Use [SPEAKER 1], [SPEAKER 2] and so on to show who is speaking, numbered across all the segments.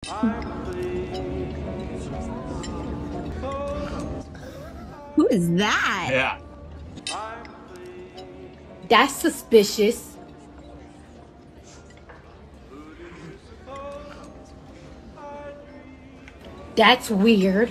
[SPEAKER 1] Who is that?
[SPEAKER 2] Yeah.
[SPEAKER 3] That's suspicious. That's weird.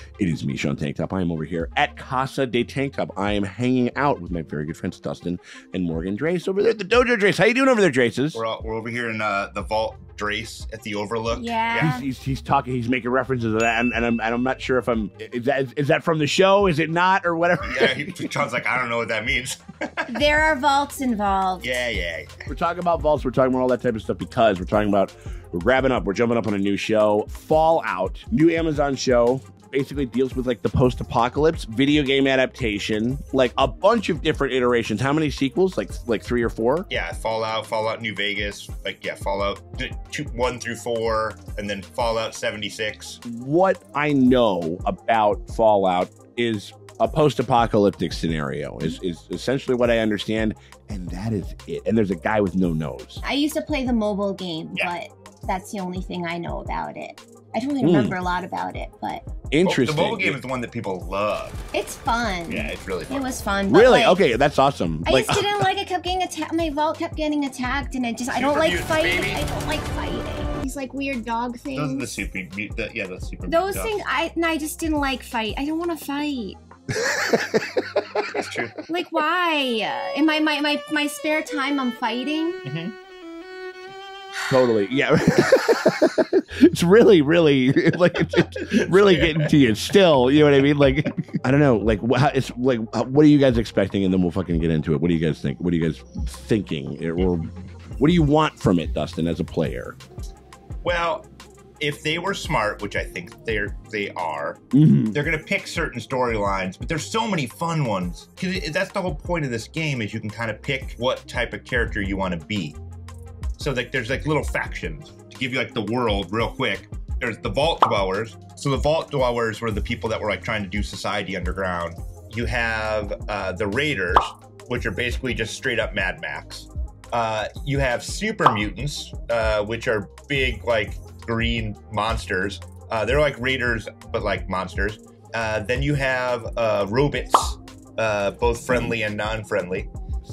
[SPEAKER 4] It is me, Sean Tank Top. I am over here at Casa de Tank Top. I am hanging out with my very good friends Dustin and Morgan Drace over there at the Dojo Drace. How you doing over there, Draces?
[SPEAKER 2] We're, all, we're over here in uh, the vault Drace at the Overlook.
[SPEAKER 1] Yeah.
[SPEAKER 4] He's, he's, he's talking. He's making references to that, and, and I'm and I'm not sure if I'm. Is that is that from the show? Is it not, or whatever?
[SPEAKER 2] Yeah, he, Sean's like, I don't know what that means.
[SPEAKER 1] There are vaults involved.
[SPEAKER 2] yeah, yeah.
[SPEAKER 4] We're talking about vaults. We're talking about all that type of stuff because we're talking about we're grabbing up. We're jumping up on a new show, Fallout, new Amazon show. Basically deals with like the post-apocalypse video game adaptation, like a bunch of different iterations. How many sequels? Like like three or four?
[SPEAKER 2] Yeah, Fallout, Fallout New Vegas, like, yeah, Fallout two, 1 through 4, and then Fallout 76.
[SPEAKER 4] What I know about Fallout is a post-apocalyptic scenario. Is is essentially what I understand, and that is it. And there's a guy with no nose.
[SPEAKER 1] I used to play the mobile game,
[SPEAKER 2] Yeah.
[SPEAKER 1] but that's the only thing I know about it. I don't really
[SPEAKER 4] Hmm.
[SPEAKER 1] remember a lot about it, but
[SPEAKER 4] Interesting.
[SPEAKER 2] The mobile game is the one that people love.
[SPEAKER 1] it's fun.
[SPEAKER 2] Yeah, it's really fun.
[SPEAKER 1] It was fun. but,
[SPEAKER 4] really
[SPEAKER 1] like,
[SPEAKER 4] okay. That's awesome.
[SPEAKER 1] I
[SPEAKER 4] Like
[SPEAKER 1] just didn't like it. Kept getting attacked. My vault kept getting attacked, and I just I don't
[SPEAKER 2] Super
[SPEAKER 1] like
[SPEAKER 2] mutants,
[SPEAKER 1] fighting.
[SPEAKER 2] baby.
[SPEAKER 1] I don't like fighting. These like weird dog things.
[SPEAKER 2] Those are the super, mut- the, yeah, the super.
[SPEAKER 1] Those
[SPEAKER 2] mutant
[SPEAKER 1] things I and I just didn't like fight. I don't want to fight.
[SPEAKER 2] That's true.
[SPEAKER 1] Like why? Uh, in my my my my spare time, I'm fighting.
[SPEAKER 2] Mhm.
[SPEAKER 4] Totally. Yeah. it's really, really like it's, it's really getting to you still. You know what I mean? Like I don't know. Like wha- how, it's like uh, what are you guys expecting? And then we'll fucking get into it. What do you guys think? What are you guys thinking? Or what do you want from it, Dustin, as a player?
[SPEAKER 2] Well, if they were smart, which I think they're they are,
[SPEAKER 4] Mhm.
[SPEAKER 2] they're gonna pick certain storylines, but there's so many fun ones. Because that's the whole point of this game is you can kind of pick what type of character you want to be. So like there's like little factions to give you like the world real quick. There's the Vault Dwellers. So the Vault Dwellers were the people that were like trying to do society underground. You have uh, the Raiders, which are basically just straight up Mad Max. Uh, you have super mutants, uh, which are big like green monsters. Uh, they're like raiders, but like monsters. Uh, then you have uh, robots, uh, both friendly and non-friendly.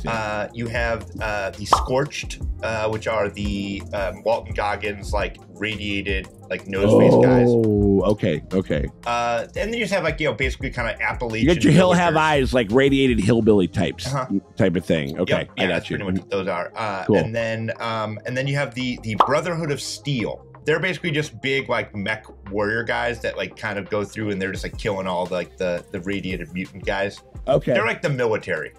[SPEAKER 2] Uh, you have uh, the scorched, uh, which are the um, Walton Goggins, like radiated, like nose face guys.
[SPEAKER 4] Oh, okay, okay.
[SPEAKER 2] Uh, and then you just have like you know basically kind of Appalachian.
[SPEAKER 4] You got your hill have eyes, like radiated hillbilly types,
[SPEAKER 2] Uh-huh.
[SPEAKER 4] type of thing. Okay,
[SPEAKER 2] Yep, yeah,
[SPEAKER 4] I got
[SPEAKER 2] that's
[SPEAKER 4] you.
[SPEAKER 2] pretty much what those are. Uh,
[SPEAKER 4] Cool.
[SPEAKER 2] And then, um, and then you have the the Brotherhood of Steel. They're basically just big like mech warrior guys that like kind of go through and they're just like killing all the, like the the radiated mutant guys.
[SPEAKER 4] Okay,
[SPEAKER 2] They're like the military.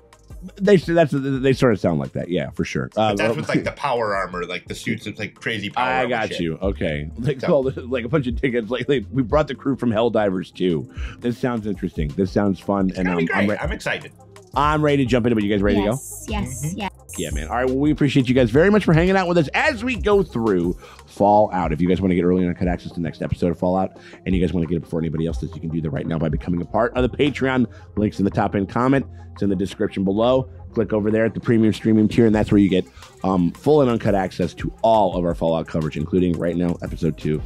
[SPEAKER 4] They that's they sort of sound like that. Yeah, for sure. Uh,
[SPEAKER 2] that's with like the power armor, like the suits of like crazy power.
[SPEAKER 4] I
[SPEAKER 2] armor
[SPEAKER 4] got
[SPEAKER 2] shit.
[SPEAKER 4] you. Okay, like
[SPEAKER 2] So-
[SPEAKER 4] well, like a bunch of tickets. Like, like we brought the crew from Helldivers too. This sounds interesting. This sounds fun,
[SPEAKER 2] It's
[SPEAKER 4] and
[SPEAKER 2] gonna
[SPEAKER 4] um,
[SPEAKER 2] be
[SPEAKER 4] I'm, re-
[SPEAKER 2] I'm excited.
[SPEAKER 4] I'm ready to jump into it. You guys ready
[SPEAKER 1] yes, yes,
[SPEAKER 2] Mhm.
[SPEAKER 1] yes.
[SPEAKER 4] to go? Yeah, man. All right. Well, we appreciate you guys very much for hanging out with us as we go through Fallout. If you guys want to get early and cut access to the next episode of Fallout, and you guys want to get it before anybody else does, you can do that right now by becoming a part of the Patreon. Links in the top end comment. It's in the description below. Click over there at the premium streaming tier, and that's where you get um, full and uncut access to all of our Fallout coverage, including right now episode two.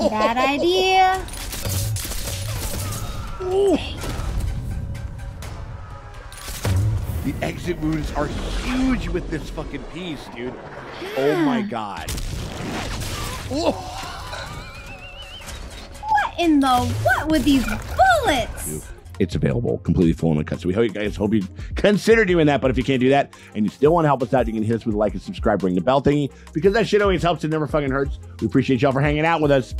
[SPEAKER 1] Bad idea.
[SPEAKER 4] The exit wounds are huge with this fucking piece, dude. Oh my god.
[SPEAKER 1] What in the what with these bullets?
[SPEAKER 4] It's available completely full and cut. So we hope you guys hope you consider doing that. But if you can't do that and you still want to help us out, you can hit us with a like and subscribe, ring the bell thingy, because that shit always helps. It never fucking hurts. We appreciate y'all for hanging out with us.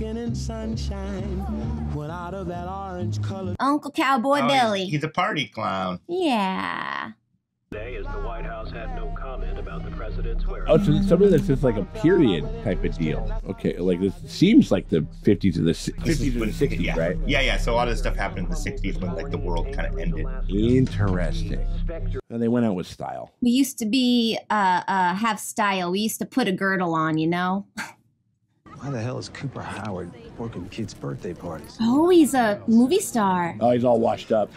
[SPEAKER 5] In sunshine. Went out of that orange color.
[SPEAKER 1] Uncle Cowboy
[SPEAKER 2] Oh,
[SPEAKER 1] Billy.
[SPEAKER 2] He's a party clown.
[SPEAKER 1] yeah.
[SPEAKER 6] Today, as the White House had no comment about the president's
[SPEAKER 4] Oh,
[SPEAKER 6] whereabouts.
[SPEAKER 4] so some of this is like a period type of deal. Okay, like this seems like the 50s and the 50s and the 60s,
[SPEAKER 2] yeah.
[SPEAKER 4] right?
[SPEAKER 2] Yeah, yeah. So a lot of this stuff happened in the '60s when like the world kind of ended.
[SPEAKER 4] Interesting. And they went out with style.
[SPEAKER 1] We used to be uh uh have style. We used to put a girdle on, you know?
[SPEAKER 7] Why the hell is Cooper Howard working kids' birthday parties?
[SPEAKER 1] Oh, he's a movie star.
[SPEAKER 4] Oh, he's all washed up.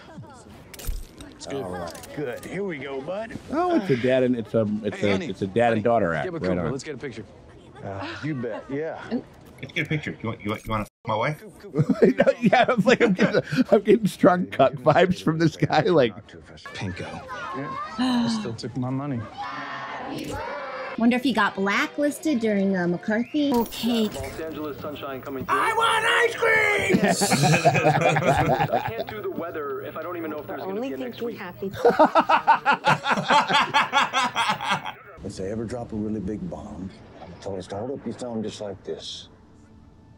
[SPEAKER 7] All right, good. Here we go, bud.
[SPEAKER 4] Oh, it's a dad and it's a it's
[SPEAKER 7] Hey,
[SPEAKER 4] a
[SPEAKER 7] honey,
[SPEAKER 4] it's a dad and daughter act.
[SPEAKER 7] Get
[SPEAKER 4] Right on.
[SPEAKER 7] Let's get a picture. Uh, you bet. Yeah.
[SPEAKER 2] Let's get a picture. You want you want you want to my wife?
[SPEAKER 4] yeah, I'm like I'm getting, I'm getting strong cut vibes from this guy. Like,
[SPEAKER 7] Pinko. Yeah. Still took my money.
[SPEAKER 1] Wonder if he got blacklisted during uh, McCarthy. Okay.
[SPEAKER 6] Los Angeles sunshine coming through.
[SPEAKER 2] I want ice cream.
[SPEAKER 6] I can't do the weather if I don't even know if there's going to be a next week.
[SPEAKER 3] happy.
[SPEAKER 8] If they ever drop a really big bomb, I'm told us to hold up your thumb just like this.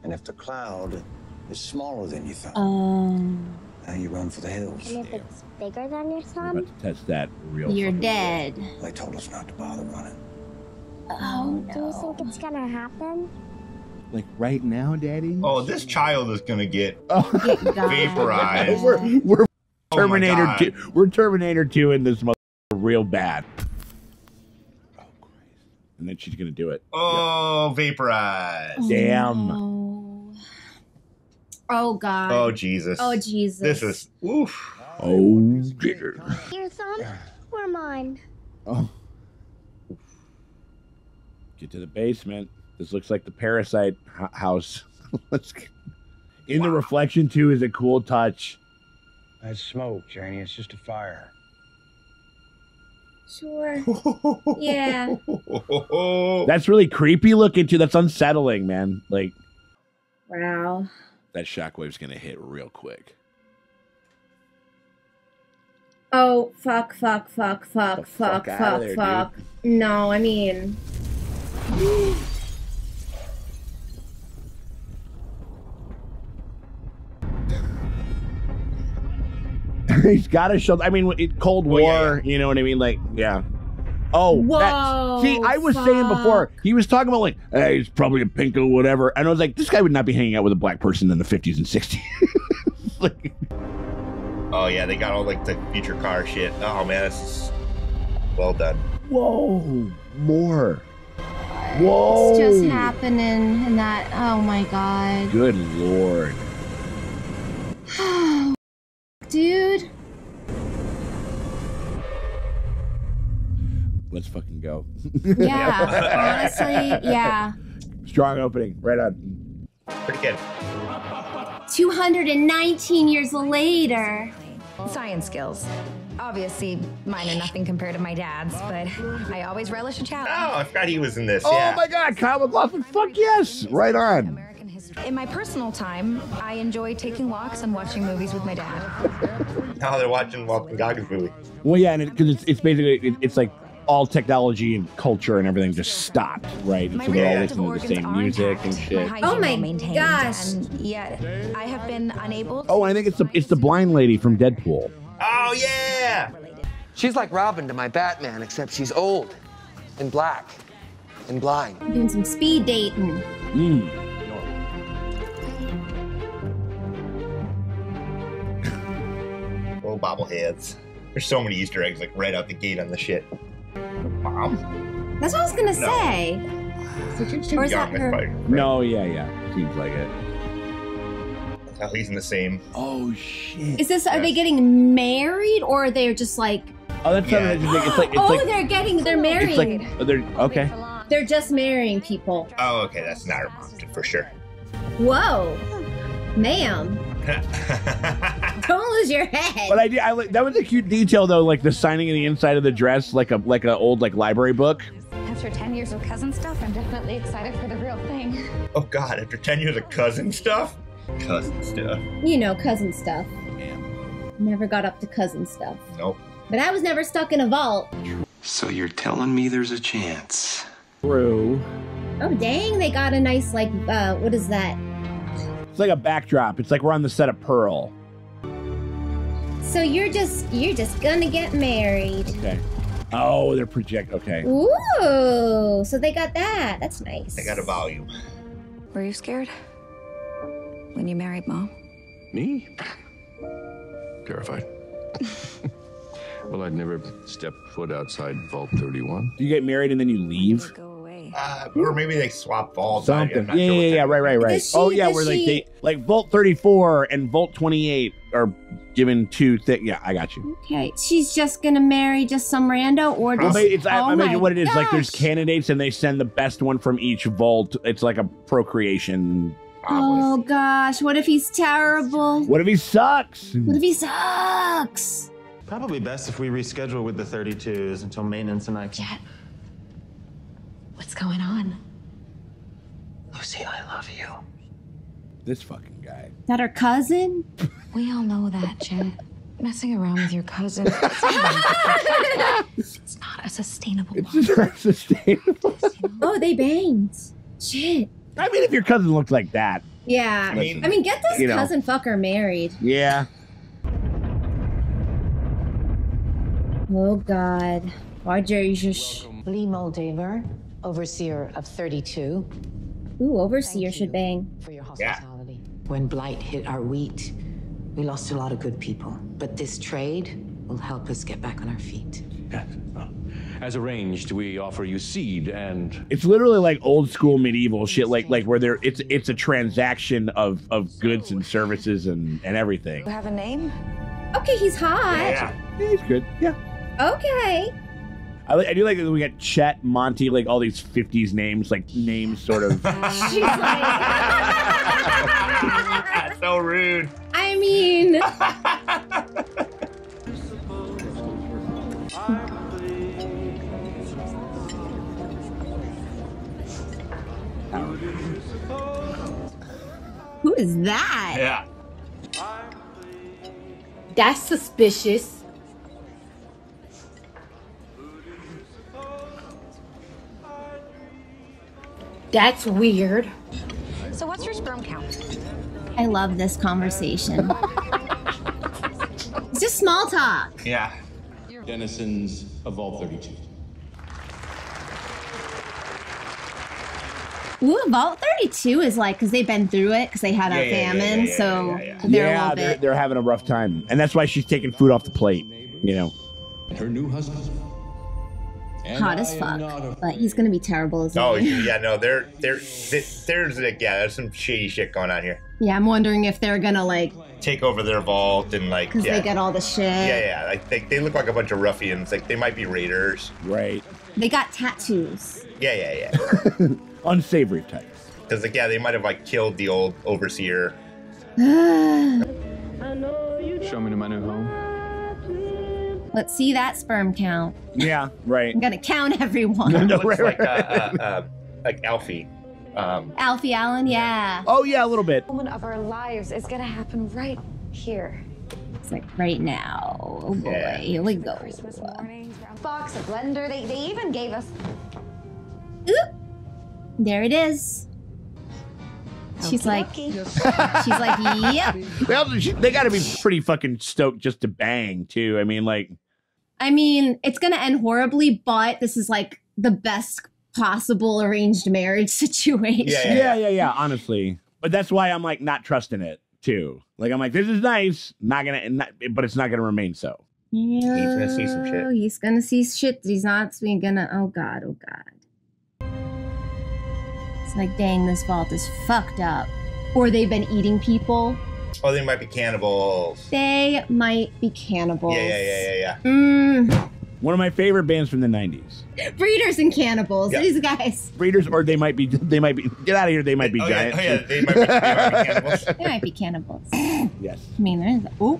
[SPEAKER 8] And if the cloud is smaller than you thumb,
[SPEAKER 1] Um,
[SPEAKER 8] then you run for the hills.
[SPEAKER 3] And if it's bigger than your thumb,
[SPEAKER 4] about to test that real.
[SPEAKER 1] you're
[SPEAKER 4] fucking
[SPEAKER 1] dead.
[SPEAKER 8] They told us not to bother running.
[SPEAKER 1] Oh
[SPEAKER 3] do you think it's gonna happen?
[SPEAKER 4] Like right now, Daddy.
[SPEAKER 2] oh, this child is gonna get
[SPEAKER 4] Oh.
[SPEAKER 2] Vaporized.
[SPEAKER 4] we're we're
[SPEAKER 2] Oh
[SPEAKER 4] Terminator two. We're Terminator two in this mother real bad. Oh Christ! And then she's gonna do it.
[SPEAKER 2] Oh, vaporized.
[SPEAKER 4] Oh, Damn.
[SPEAKER 1] no. Oh God.
[SPEAKER 2] Oh Jesus.
[SPEAKER 1] Oh Jesus.
[SPEAKER 2] This is oof.
[SPEAKER 4] Oh dear.
[SPEAKER 3] Your thumb or mine?
[SPEAKER 4] Oh. Get to the basement. This looks like the parasite h- house. Let's. g- In the reflection too is a cool touch.
[SPEAKER 7] That's smoke, Janie. It's just a fire.
[SPEAKER 1] Sure. Yeah.
[SPEAKER 4] That's really creepy looking too. That's unsettling, man. Like
[SPEAKER 1] Wow.
[SPEAKER 4] that shockwave's gonna hit real quick.
[SPEAKER 1] Oh fuck! Fuck! Fuck! Fuck!
[SPEAKER 4] The
[SPEAKER 1] Fuck!
[SPEAKER 4] fuck
[SPEAKER 1] Fuck!
[SPEAKER 4] there,
[SPEAKER 1] Fuck! No, I mean.
[SPEAKER 4] He's got to show. I mean, it, Cold oh, War.
[SPEAKER 2] Well, yeah,
[SPEAKER 4] You know what I mean? Like, yeah. Oh, that- see, I was saying before he was talking about like, hey, he's probably a pinko, or whatever, and I was like, this guy would not be hanging out with a black person in the fifties and sixties. like,
[SPEAKER 2] Oh yeah, they got all like the future car shit. Oh man, this is well done.
[SPEAKER 4] whoa, more. Whoa,
[SPEAKER 1] It's just happening, and that. Oh my god,
[SPEAKER 4] Good lord.
[SPEAKER 1] dude.
[SPEAKER 4] Let's fucking go.
[SPEAKER 1] Yeah. honestly, yeah.
[SPEAKER 4] Strong opening, right on.
[SPEAKER 2] Pretty good.
[SPEAKER 1] 219 years later.
[SPEAKER 9] Science skills. Obviously, mine are nothing compared to my dad's, but I always relish a challenge. Oh.
[SPEAKER 2] I forgot he was in this.
[SPEAKER 4] Oh
[SPEAKER 2] yeah.
[SPEAKER 4] my God, Kyle MacLachlan. Fuck yes, right on.
[SPEAKER 9] American history. In my personal time, I enjoy taking walks and watching movies with my dad.
[SPEAKER 2] Now they're watching Walton Goggins movie.
[SPEAKER 4] Well, yeah, and because it's, it's basically it, it's like all technology and culture and everything just stopped, right? And so they're all listening to the same music and shit.
[SPEAKER 9] hygiene
[SPEAKER 1] Oh my
[SPEAKER 9] well
[SPEAKER 1] gosh.
[SPEAKER 9] And yet, I have been unable.
[SPEAKER 4] Oh, I think it's the it's the blind lady from Deadpool.
[SPEAKER 2] Oh yeah.
[SPEAKER 10] She's like Robin to my Batman, except she's old and black and blind.
[SPEAKER 1] Doing some speed dating.
[SPEAKER 4] Mm.
[SPEAKER 2] Little bobbleheads. There's so many Easter eggs like right out the gate on the shit. Mom.
[SPEAKER 1] That's what I was gonna
[SPEAKER 2] No.
[SPEAKER 1] say.
[SPEAKER 2] She's too
[SPEAKER 1] Or is
[SPEAKER 2] young
[SPEAKER 1] that her?
[SPEAKER 2] fight. Right?
[SPEAKER 4] No, yeah, yeah, seems like it.
[SPEAKER 2] Oh, he's in the same.
[SPEAKER 4] Oh shit!
[SPEAKER 1] Is this? Are they getting married, or are they're just like?
[SPEAKER 4] Oh, that's
[SPEAKER 2] Yeah.
[SPEAKER 4] something interesting. It's like it's
[SPEAKER 1] oh,
[SPEAKER 4] like
[SPEAKER 1] they're getting. They're
[SPEAKER 4] it's
[SPEAKER 1] married.
[SPEAKER 4] like oh, they're okay.
[SPEAKER 1] they're just marrying people.
[SPEAKER 2] Oh, okay, that's not her mom for sure.
[SPEAKER 1] Whoa, ma'am, don't lose your head.
[SPEAKER 4] But I did. I that was a cute detail though, like the signing in the inside of the dress, like a like an old like library book.
[SPEAKER 9] After 10 years of cousin stuff, I'm definitely excited for the real thing.
[SPEAKER 2] oh God, after ten years of cousin stuff. Cousin stuff.
[SPEAKER 1] you know, cousin stuff.
[SPEAKER 4] Man.
[SPEAKER 1] Never got up to cousin stuff.
[SPEAKER 2] Nope.
[SPEAKER 1] But I was never stuck in a vault.
[SPEAKER 7] So you're telling me there's a chance?
[SPEAKER 4] True.
[SPEAKER 1] Oh dang, they got a nice like uh what is that?
[SPEAKER 4] It's like a backdrop. It's like we're on the set of Pearl.
[SPEAKER 1] So you're just you're just gonna get married.
[SPEAKER 4] Okay. Oh, they're project. Okay.
[SPEAKER 1] Ooh, so they got that. That's nice.
[SPEAKER 2] They got a volume.
[SPEAKER 9] Were you scared? When you married mom?
[SPEAKER 7] Me? Terrified. well, I'd never step foot outside Vault 31.
[SPEAKER 4] You get married and then you leave?
[SPEAKER 9] Go away.
[SPEAKER 2] Uh, or maybe they swap vaults.
[SPEAKER 4] Something.
[SPEAKER 2] not
[SPEAKER 4] Yeah,
[SPEAKER 2] sure
[SPEAKER 4] yeah, yeah,
[SPEAKER 2] that
[SPEAKER 4] right, right, right.
[SPEAKER 1] She-
[SPEAKER 4] oh yeah,
[SPEAKER 1] does
[SPEAKER 4] where like
[SPEAKER 1] she-
[SPEAKER 4] they like Volt 34 and Vault 28 are given two thick. Yeah, I got you.
[SPEAKER 1] Okay, she's just gonna marry just some rando, or
[SPEAKER 4] Well, it's, I,
[SPEAKER 1] oh
[SPEAKER 4] I make
[SPEAKER 1] my
[SPEAKER 4] it what it is. Like there's candidates and they send the best one from each vault. It's like a procreation.
[SPEAKER 1] Oh gosh, what if he's terrible?
[SPEAKER 4] What if he sucks?
[SPEAKER 1] What if he sucks?
[SPEAKER 11] Probably best if we reschedule with the 32s until maintenance and I can.
[SPEAKER 9] Chet, what's going on?
[SPEAKER 10] Lucy, I love you.
[SPEAKER 4] This fucking guy.
[SPEAKER 1] Is that her cousin?
[SPEAKER 9] We all know that, Chet. Messing around with your cousin. It's not, a sustainable
[SPEAKER 4] It's not sustainable.
[SPEAKER 1] Oh, they banged. Shit.
[SPEAKER 4] I mean, if your cousin looks like that,
[SPEAKER 1] Yeah. I
[SPEAKER 4] mean-
[SPEAKER 1] mean, get this
[SPEAKER 4] You know.
[SPEAKER 1] cousin fucker married.
[SPEAKER 4] yeah.
[SPEAKER 1] Oh God. Arjerish.
[SPEAKER 12] Lee Moldaver, overseer of 32,
[SPEAKER 1] Ooh, overseer should bang.
[SPEAKER 12] for your hospitality. When blight hit our wheat, we lost a lot of good people, but this trade will help us get back on our feet. Oh.
[SPEAKER 13] As arranged, we offer you seed and
[SPEAKER 4] It's literally like old school medieval shit, like like where there it's it's a transaction of of goods and services and and everything.
[SPEAKER 9] You have a name?
[SPEAKER 1] Okay, he's hot.
[SPEAKER 4] Yeah, he's good. Yeah.
[SPEAKER 1] Okay.
[SPEAKER 4] I, li- I do like that we got Chet, Monty, like all these '50s names, like names sort of.
[SPEAKER 1] She's like,
[SPEAKER 2] so rude.
[SPEAKER 1] I mean, who is that?
[SPEAKER 2] Yeah.
[SPEAKER 14] That's suspicious. That's weird.
[SPEAKER 9] So what's your sperm count?
[SPEAKER 1] I love this conversation. it's just small talk.
[SPEAKER 2] Yeah.
[SPEAKER 13] denizens of Vault 32.
[SPEAKER 1] Ooh, Vault 32 is like, because they've been through it, because they had
[SPEAKER 4] Yeah,
[SPEAKER 1] a
[SPEAKER 4] yeah, yeah,
[SPEAKER 1] famine,
[SPEAKER 4] yeah, yeah,
[SPEAKER 1] so
[SPEAKER 4] yeah,
[SPEAKER 1] they're a
[SPEAKER 4] yeah,
[SPEAKER 1] little
[SPEAKER 4] they're, they're having a rough time, and that's why she's taking food off the plate. You know.
[SPEAKER 13] And her new husband. And
[SPEAKER 1] hot as fuck. But he's gonna be terrible as
[SPEAKER 2] oh,
[SPEAKER 1] well.
[SPEAKER 2] Oh yeah, no, there, there, there's like yeah, there's some shady shit going on here.
[SPEAKER 1] Yeah, I'm wondering if they're gonna like,
[SPEAKER 2] Take over their vault and like
[SPEAKER 1] because
[SPEAKER 2] yeah,
[SPEAKER 1] they get all the shit.
[SPEAKER 2] yeah, yeah, like they, they look like a bunch of ruffians. Like they might be raiders.
[SPEAKER 4] Right.
[SPEAKER 1] They got tattoos.
[SPEAKER 2] Yeah, yeah, yeah.
[SPEAKER 4] Unsavory types.
[SPEAKER 2] Because like yeah, they might have like killed the old overseer.
[SPEAKER 1] Let's
[SPEAKER 6] Show me to my new home.
[SPEAKER 1] Let's see that sperm count.
[SPEAKER 4] Yeah. Right.
[SPEAKER 1] I'm gonna count everyone.
[SPEAKER 4] No,
[SPEAKER 2] Looks
[SPEAKER 4] right,
[SPEAKER 2] like
[SPEAKER 4] right.
[SPEAKER 2] uh, uh, uh, like Alfie. Um,
[SPEAKER 1] Alfie Allen, yeah.
[SPEAKER 4] Oh yeah, a little bit.
[SPEAKER 9] Moment of our lives is gonna happen right here.
[SPEAKER 1] It's like right now. Oh boy,
[SPEAKER 2] Yeah.
[SPEAKER 1] here we go.
[SPEAKER 9] Christmas morning. Box, a blender. They, they even gave us.
[SPEAKER 1] There it is. She's like, she's like, yep.
[SPEAKER 4] They, also, she, they got to be pretty fucking stoked just to bang too. I mean, like,
[SPEAKER 1] I mean, it's gonna end horribly, but this is like the best possible arranged marriage situation.
[SPEAKER 4] yeah, yeah, yeah. honestly, but that's why I'm like not trusting it too. Like, I'm like, this is nice, not gonna, not, but it's not gonna remain so.
[SPEAKER 1] He's
[SPEAKER 2] gonna see some shit.
[SPEAKER 1] He's gonna see shit. He's not being gonna. Oh god. Oh god. It's like, dang, this vault is fucked up. Or they've been eating people.
[SPEAKER 2] oh, they might be cannibals.
[SPEAKER 1] They might be cannibals.
[SPEAKER 2] Yeah, yeah, yeah, yeah, yeah.
[SPEAKER 1] Mm.
[SPEAKER 4] One of my favorite bands from the '90s.
[SPEAKER 1] Breeders and cannibals.
[SPEAKER 4] Yeah.
[SPEAKER 1] These guys.
[SPEAKER 4] Breeders, or they might be, they might be. Get out of here. They might be
[SPEAKER 2] Oh, yeah,
[SPEAKER 4] giants.
[SPEAKER 2] oh, yeah, they might be- they might be cannibals.
[SPEAKER 1] They might be cannibals.
[SPEAKER 4] yes.
[SPEAKER 1] I mean, there is. Oh.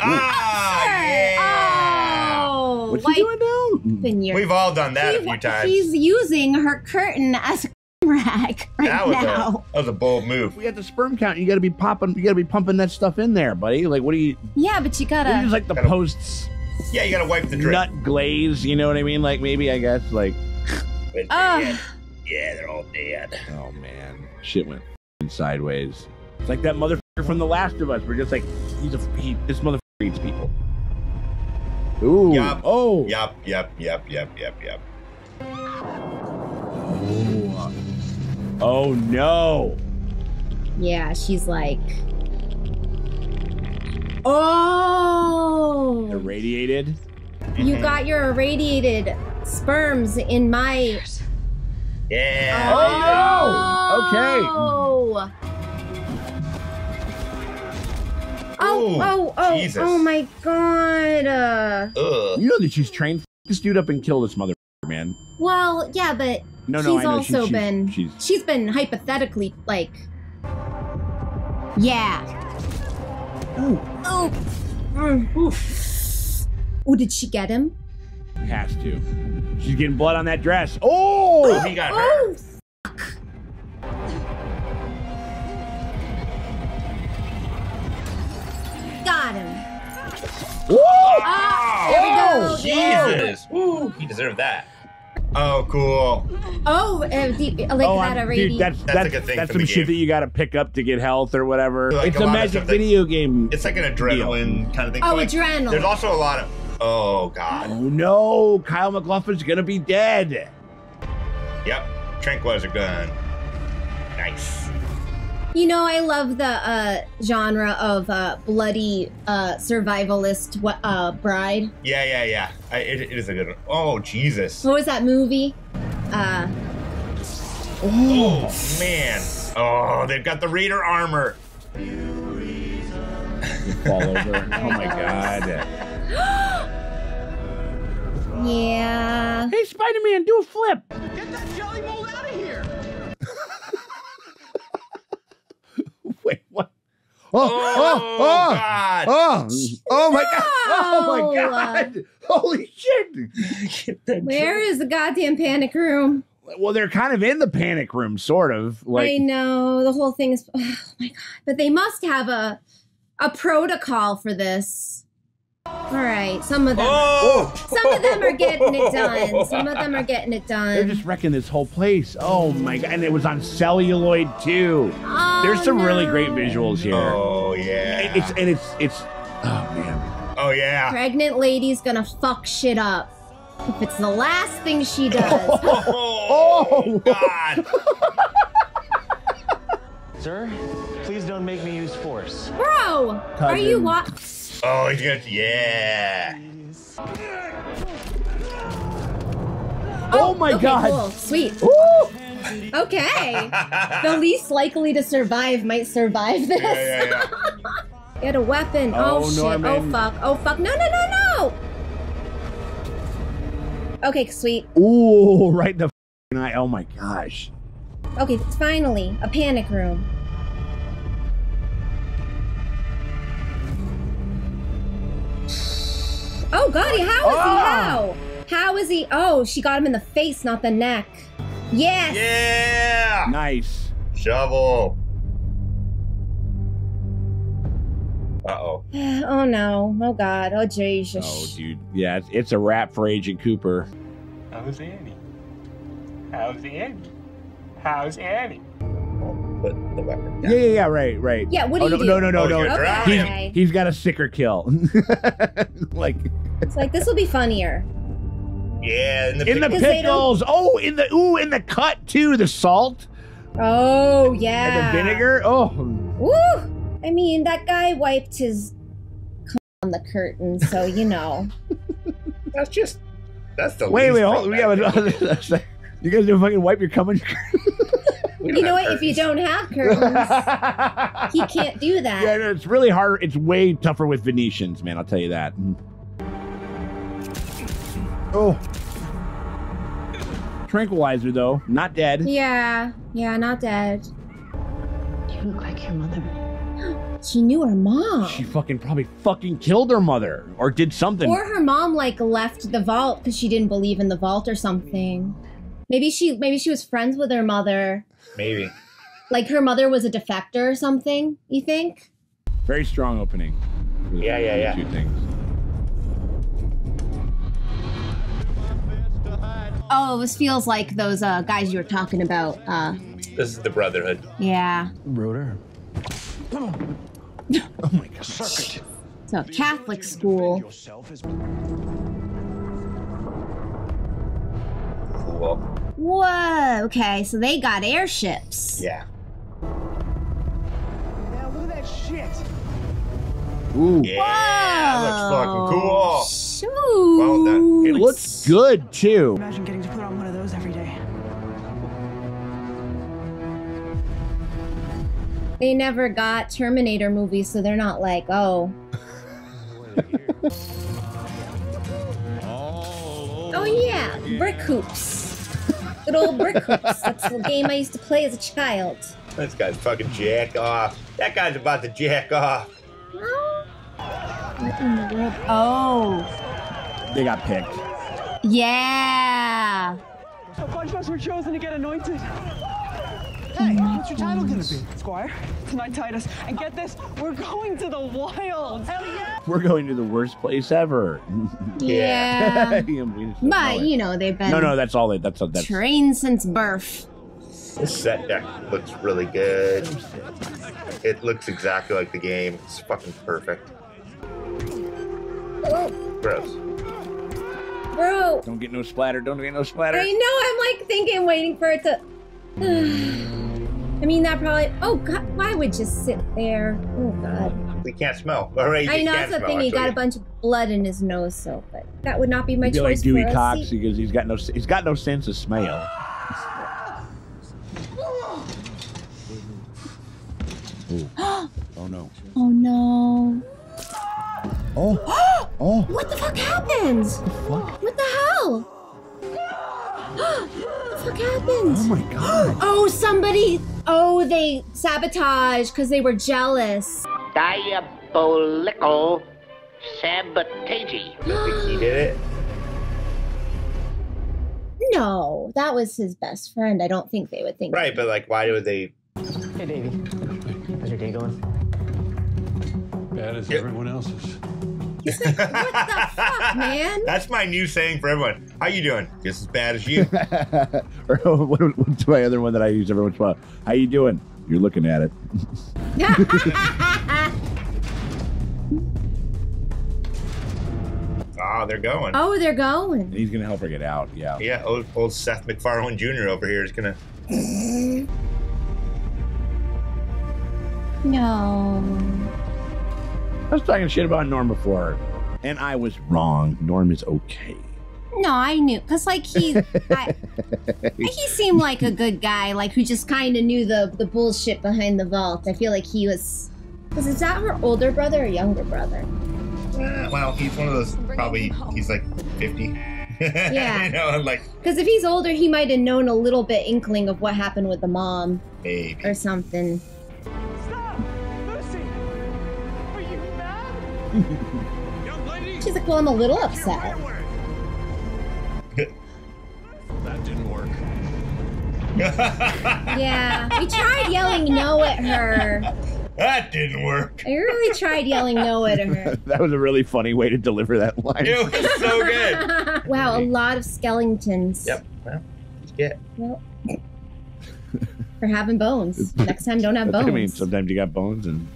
[SPEAKER 2] Ah, yeah.
[SPEAKER 1] Oh.
[SPEAKER 4] What's
[SPEAKER 1] like,
[SPEAKER 4] he doing now?
[SPEAKER 2] We've all done that a few times.
[SPEAKER 1] He's using her curtain as a rack right
[SPEAKER 2] that was
[SPEAKER 1] now.
[SPEAKER 2] a that was a bold move.
[SPEAKER 4] We got the sperm count. You got to be popping. You got to be pumping that stuff in there, buddy. Like, what do you?
[SPEAKER 1] Yeah, but you gotta.
[SPEAKER 4] use like the
[SPEAKER 2] Gotta-
[SPEAKER 4] posts
[SPEAKER 2] Yeah, you gotta wipe the drip.
[SPEAKER 4] nut glaze? You know what I mean? Like maybe I guess like.
[SPEAKER 2] They're dead. Yeah, they're all dead.
[SPEAKER 4] Oh man, shit went sideways. It's like that motherfucker from The Last of Us. We're just like, he's a he. This motherfucker eats people. Ooh.
[SPEAKER 2] Yup.
[SPEAKER 4] Oh.
[SPEAKER 2] Yup, yup, yup, yup, yup, yup.
[SPEAKER 4] Oh. Oh no.
[SPEAKER 1] Yeah, she's like. Oh!
[SPEAKER 4] Irradiated.
[SPEAKER 1] You got your irradiated sperms in my
[SPEAKER 2] Yeah.
[SPEAKER 4] Oh, okay.
[SPEAKER 1] Oh. Oh, oh, oh,
[SPEAKER 2] Jesus.
[SPEAKER 1] oh my god. Uh,
[SPEAKER 2] Ugh.
[SPEAKER 4] You know that she's trained. This dude up and kill this mother man.
[SPEAKER 1] well, yeah, but
[SPEAKER 4] No, no,
[SPEAKER 1] she's
[SPEAKER 4] I know.
[SPEAKER 1] also
[SPEAKER 4] she's,
[SPEAKER 1] been
[SPEAKER 4] She's,
[SPEAKER 1] she's been hypothetically like Yeah. Oh. Mm. Oh, did she get him?
[SPEAKER 4] she's has to. She's getting blood on that dress. Oh,
[SPEAKER 2] he got her.
[SPEAKER 1] Oh, got him. Ah, there we go. Yeah.
[SPEAKER 2] Jesus. Ooh, he deserved that. Oh, cool.
[SPEAKER 1] Oh, uh, deep, like
[SPEAKER 4] oh,
[SPEAKER 1] that
[SPEAKER 4] I'm-
[SPEAKER 1] already.
[SPEAKER 4] dude, that's
[SPEAKER 2] That's
[SPEAKER 4] that's,
[SPEAKER 2] like a thing
[SPEAKER 4] that's some
[SPEAKER 2] the
[SPEAKER 4] shit
[SPEAKER 2] game.
[SPEAKER 4] that you got to pick up to get health or whatever.
[SPEAKER 2] Like
[SPEAKER 4] it's
[SPEAKER 2] a
[SPEAKER 4] a, magic
[SPEAKER 2] stuff
[SPEAKER 4] video game.
[SPEAKER 2] It's like an adrenaline kind of thing.
[SPEAKER 1] Oh,
[SPEAKER 2] like,
[SPEAKER 1] adrenaline.
[SPEAKER 2] There's also a lot of. Oh God.
[SPEAKER 4] Oh no, Kyle MacLachlan's gonna be dead.
[SPEAKER 2] Yep. Tranquilizer gun. Nice.
[SPEAKER 1] You know, I love the uh, genre of uh, bloody uh, survivalist wa- uh, bride.
[SPEAKER 2] Yeah, yeah, yeah. I, it, it is a good one. Oh Jesus.
[SPEAKER 1] What was that movie? Uh,
[SPEAKER 2] Oh man. Oh, they've got the Raider armor.
[SPEAKER 4] Fall over. oh my god.
[SPEAKER 1] yeah.
[SPEAKER 4] Hey, Spider Man, do a flip.
[SPEAKER 7] Get that jelly mold out of here!
[SPEAKER 4] Wait, what? Oh oh, oh, oh, oh,
[SPEAKER 2] God.
[SPEAKER 4] oh, oh my god! Oh my god! Holy shit!
[SPEAKER 1] Where is the goddamn panic room?
[SPEAKER 4] Well, they're kind of in the panic room, sort of. Like,
[SPEAKER 1] I know the whole thing is. Oh my god! But they must have a a protocol for this. All right, some of them.
[SPEAKER 2] Oh.
[SPEAKER 1] Some of them are getting it done. Some of them are getting it done.
[SPEAKER 4] they're just wrecking this whole place. Oh my god! And it was on celluloid too.
[SPEAKER 1] Oh,
[SPEAKER 4] There's some oh,
[SPEAKER 1] really
[SPEAKER 4] great visuals here.
[SPEAKER 2] Oh yeah.
[SPEAKER 4] It's and it's it's. Oh man.
[SPEAKER 2] Oh yeah.
[SPEAKER 1] Pregnant lady's gonna fuck shit up. If it's the last thing she does.
[SPEAKER 2] Oh, oh, oh, God.
[SPEAKER 11] Sir, please don't make me use force.
[SPEAKER 1] Bro, are you
[SPEAKER 4] Cousin.
[SPEAKER 1] what?
[SPEAKER 2] Oh, he's gonna. Yeah.
[SPEAKER 4] Oh, oh, my
[SPEAKER 1] okay,
[SPEAKER 4] god.
[SPEAKER 1] Cool. Sweet.
[SPEAKER 4] Woo!
[SPEAKER 1] Okay. the least likely to survive might survive this.
[SPEAKER 2] Yeah, yeah, yeah.
[SPEAKER 1] Get a weapon. Oh,
[SPEAKER 4] Oh,
[SPEAKER 1] shit.
[SPEAKER 4] Norman.
[SPEAKER 1] Oh fuck. Oh fuck. No, no, no, no. Okay, sweet.
[SPEAKER 4] Ooh, right in the eye. Oh my gosh.
[SPEAKER 1] Okay, finally, a panic room. Oh god, how is he?
[SPEAKER 4] Ah!
[SPEAKER 1] How? How is he? Oh, she got him in the face, not the neck. Yes.
[SPEAKER 2] Yeah.
[SPEAKER 4] Nice.
[SPEAKER 2] Shovel. Uh oh.
[SPEAKER 1] Oh no. Oh god. Oh Jesus.
[SPEAKER 4] Oh, dude. Yeah, it's, it's a wrap for Agent Cooper.
[SPEAKER 15] How's Annie? How's Annie? How's Annie?
[SPEAKER 2] Put the weapon
[SPEAKER 4] Yeah, yeah, yeah. Right, right.
[SPEAKER 1] Yeah, what oh, do
[SPEAKER 4] oh,
[SPEAKER 1] you
[SPEAKER 4] no,
[SPEAKER 1] do?
[SPEAKER 4] No, no, no,
[SPEAKER 2] Oh,
[SPEAKER 4] no.
[SPEAKER 2] you're gonna drown
[SPEAKER 4] He's, he's got a sicker kill. like
[SPEAKER 1] It's like this will be funnier.
[SPEAKER 2] Yeah. In the,
[SPEAKER 4] in the
[SPEAKER 1] Because they don't-
[SPEAKER 4] pickles. Oh, in the ooh, in the cut too. The salt
[SPEAKER 1] Oh yeah.
[SPEAKER 4] and the vinegar. Oh,
[SPEAKER 1] Woo! I mean, that guy wiped his on the curtain, so you know.
[SPEAKER 2] That's just. That's the.
[SPEAKER 4] wait,
[SPEAKER 2] least
[SPEAKER 4] wait, hold, yeah,
[SPEAKER 2] problematic.
[SPEAKER 4] but, you guys don't fucking wipe your cum on your
[SPEAKER 2] We
[SPEAKER 1] you know
[SPEAKER 2] have
[SPEAKER 1] what? If you don't have curtains, he can't do that.
[SPEAKER 4] Yeah, no, it's really hard. It's way tougher with Venetians, man. I'll tell you that. Oh. Tranquilizer, though. Not dead.
[SPEAKER 1] Yeah, yeah, not dead.
[SPEAKER 12] You look like your mother.
[SPEAKER 1] She knew her mom.
[SPEAKER 4] She fucking probably fucking killed her mother or did something.
[SPEAKER 1] Or her mom like left the vault because she didn't believe in the vault or something. Maybe she maybe she was friends with her mother.
[SPEAKER 2] Maybe.
[SPEAKER 1] Like her mother was a defector or something, you think?
[SPEAKER 4] Very strong opening. for
[SPEAKER 2] Yeah, yeah, yeah.
[SPEAKER 4] Two things.
[SPEAKER 1] Oh, this feels like those uh, guys you were talking about. Uh,
[SPEAKER 2] This is the Brotherhood.
[SPEAKER 1] yeah.
[SPEAKER 11] Rotor.
[SPEAKER 4] Oh my god.
[SPEAKER 11] Circuit.
[SPEAKER 1] So Catholic school.
[SPEAKER 11] Yourself
[SPEAKER 2] Cool.
[SPEAKER 1] Whoa. Okay, so they got airships.
[SPEAKER 2] Yeah.
[SPEAKER 7] Now look at that shit.
[SPEAKER 4] Ooh.
[SPEAKER 2] Yeah, Whoa. looks fucking cool.
[SPEAKER 1] Shoot.
[SPEAKER 2] Well done.
[SPEAKER 4] It looks good too.
[SPEAKER 7] Imagine getting to put on one of those every day.
[SPEAKER 1] They never got Terminator movies, so they're not like, oh. oh yeah, brick hoops. Good old brick hoops. That's the game I used to play as a child.
[SPEAKER 2] This guy's fucking jack off. That guy's about to jack off.
[SPEAKER 1] What in the world? Oh.
[SPEAKER 4] They got picked.
[SPEAKER 1] Yeah.
[SPEAKER 16] A bunch of us were chosen to get anointed.
[SPEAKER 1] Hey,
[SPEAKER 16] what's your title gonna be? Squire? Tonight, Titus. And get this, we're going to the wilds. Hell yeah!
[SPEAKER 4] We're going to the worst place ever.
[SPEAKER 1] Yeah.
[SPEAKER 4] Yeah, we just don't know
[SPEAKER 1] But, you know, they've been
[SPEAKER 4] no, no, that's all. They, that's that's.
[SPEAKER 1] trained since birth.
[SPEAKER 2] This set deck looks really good. It looks exactly like the game. It's fucking perfect. Gross.
[SPEAKER 1] Bro,
[SPEAKER 4] Don't get no splatter. Don't get no splatter.
[SPEAKER 1] I know, I'm like thinking, waiting for it to. Mm. I mean, that probably. Oh, God, why would just sit there? Oh, God.
[SPEAKER 2] We can't smell. All right,
[SPEAKER 1] I know
[SPEAKER 2] can
[SPEAKER 1] that's the
[SPEAKER 2] smell,
[SPEAKER 1] thing. He got a bunch of blood in his nose, so but that would not be my
[SPEAKER 4] He'd be like
[SPEAKER 1] choice
[SPEAKER 4] Dewey
[SPEAKER 1] for a
[SPEAKER 4] Cox
[SPEAKER 1] seat.
[SPEAKER 4] because he's got no he's got no sense of smell. Ooh. Oh no.
[SPEAKER 1] oh no!
[SPEAKER 4] Oh. Oh.
[SPEAKER 1] What the fuck happened? What the hell? what the fuck happened?
[SPEAKER 4] Oh my god.
[SPEAKER 1] Oh, somebody. Oh, they sabotaged because they were jealous.
[SPEAKER 17] Diabolical sabotage.
[SPEAKER 2] I think he did it.
[SPEAKER 1] No, that was his best friend. I don't think they would think.
[SPEAKER 2] Right, but like, why would they?
[SPEAKER 16] Hey, Davey. How's your day going?
[SPEAKER 13] Bad as everyone else's.
[SPEAKER 1] Fuck, man.
[SPEAKER 2] That's my new saying for everyone. How you doing? Just as bad as you.
[SPEAKER 4] or what, what's my other one that I use every once in a while? How you doing? You're looking at it.
[SPEAKER 2] Ah, they're going.
[SPEAKER 1] oh, they're going.
[SPEAKER 4] And he's gonna help her get out. Yeah.
[SPEAKER 2] Yeah, old, old Seth MacFarlane Jr. over here is gonna.
[SPEAKER 1] No.
[SPEAKER 4] I was talking shit about Norm before, and I was wrong. Norm is okay.
[SPEAKER 1] No, I knew because like he, I, he seemed like a good guy, like who just kind of knew the the bullshit behind the vault. I feel like he was. Because is that her older brother or younger brother?
[SPEAKER 2] Uh, well, he's one of those. Probably he's like fifty.
[SPEAKER 1] Yeah.
[SPEAKER 2] you know, like
[SPEAKER 1] Because if he's older, he might have known a little bit inkling of what happened with the mom
[SPEAKER 2] maybe.
[SPEAKER 1] or something. She's like, well, I'm a little upset.
[SPEAKER 13] That didn't work.
[SPEAKER 1] Yeah, we tried yelling no at her.
[SPEAKER 2] That didn't work.
[SPEAKER 1] I really tried yelling no at her.
[SPEAKER 4] that was a really funny way to deliver that line.
[SPEAKER 2] It was so good.
[SPEAKER 1] wow, a lot of skeletons.
[SPEAKER 2] Yep. Well, yeah.
[SPEAKER 1] Well, for having bones. Next time, don't have bones.
[SPEAKER 4] I mean, sometimes you got bones, and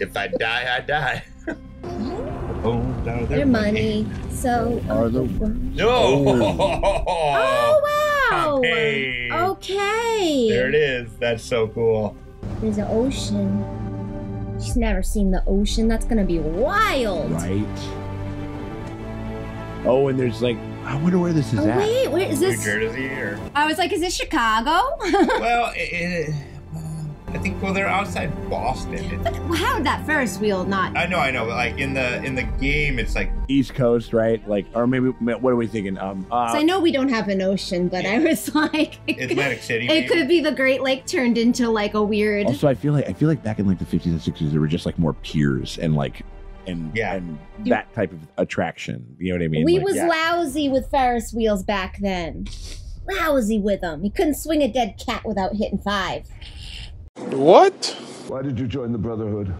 [SPEAKER 2] If I die, I die. Bones are
[SPEAKER 1] Their money. So.
[SPEAKER 4] Are the um,
[SPEAKER 2] No.
[SPEAKER 1] Oh, oh. oh wow!
[SPEAKER 2] Pompeii.
[SPEAKER 1] Okay.
[SPEAKER 2] There it is. That's so cool.
[SPEAKER 1] There's an ocean. She's never seen the ocean. That's gonna be wild.
[SPEAKER 4] right. Oh, and there's like, I wonder where this is
[SPEAKER 1] Oh
[SPEAKER 4] at.
[SPEAKER 1] wait, where is
[SPEAKER 2] New
[SPEAKER 1] this?
[SPEAKER 2] Jersey or
[SPEAKER 1] I was like, is this Chicago?
[SPEAKER 2] well, it, it, I think well they're outside Boston. It-
[SPEAKER 1] How did that Ferris wheel not?
[SPEAKER 2] I know, I know, but like in the in the game, it's like
[SPEAKER 4] East Coast, right? Like, or maybe what are we thinking? Um, uh,
[SPEAKER 1] So I know we don't have an ocean, but I was like,
[SPEAKER 2] Atlantic City.
[SPEAKER 1] it could be the Great Lake turned into like a weird.
[SPEAKER 4] Also, I feel like I feel like back in like the 50s and 60s, there were just like more piers and like and
[SPEAKER 2] Yeah.
[SPEAKER 4] and that type of attraction. You know what I mean?
[SPEAKER 1] we
[SPEAKER 4] Like,
[SPEAKER 1] was
[SPEAKER 4] yeah.
[SPEAKER 1] lousy with Ferris wheels back then. Lousy with them. You couldn't swing a dead cat without hitting five.
[SPEAKER 18] What? Why did you join the Brotherhood?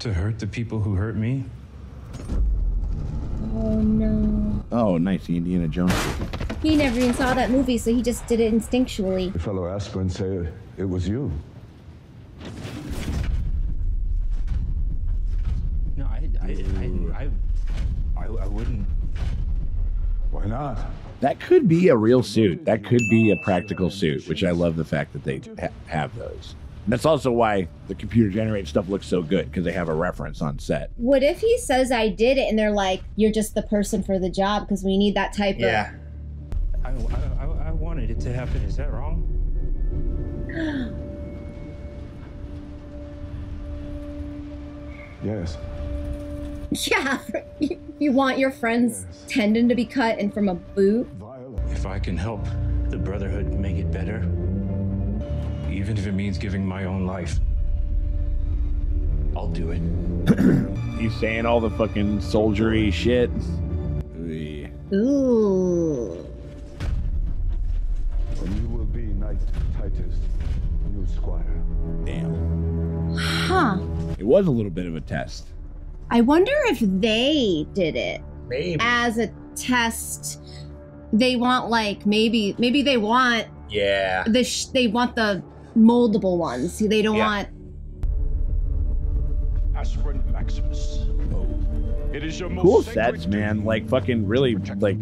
[SPEAKER 13] To hurt the people who hurt me?
[SPEAKER 1] Oh no.
[SPEAKER 4] Oh, nice, Indiana Jones.
[SPEAKER 1] He never even saw that movie, so he just did it instinctually.
[SPEAKER 18] Your fellow Aspirant say it was you.
[SPEAKER 13] No, I, I, I, I, I, I wouldn't.
[SPEAKER 18] Why not?
[SPEAKER 4] That could be a real suit. That could be a practical suit, which I love the fact that they ha have those. And that's also why the computer generated stuff looks so good because they have a reference on set.
[SPEAKER 1] What if he says, I did it, and they're like, you're just the person for the job because we need that type
[SPEAKER 2] yeah.
[SPEAKER 13] of. I, I, I wanted it to happen. Is that wrong?
[SPEAKER 18] yes.
[SPEAKER 1] Yeah, you, you want your friend's tendon to be cut and from a boot?
[SPEAKER 13] If I can help the Brotherhood make it better, even if it means giving my own life, I'll do it.
[SPEAKER 4] He's saying all the fucking soldiery shit. Ooh.
[SPEAKER 1] Ooh.
[SPEAKER 18] And you will be Knight Titus, new squire.
[SPEAKER 4] Damn.
[SPEAKER 1] Huh.
[SPEAKER 4] It was a little bit of a test.
[SPEAKER 1] I wonder if they did it
[SPEAKER 2] Maybe.
[SPEAKER 1] as a test. They want like maybe maybe they want
[SPEAKER 2] Yeah.
[SPEAKER 1] the sh- they want the moldable ones. They don't
[SPEAKER 2] Yeah.
[SPEAKER 1] want
[SPEAKER 7] Aspirant Maximus. Oh. It is your most
[SPEAKER 4] Cool
[SPEAKER 7] sacred
[SPEAKER 4] sets, man. Like fucking really like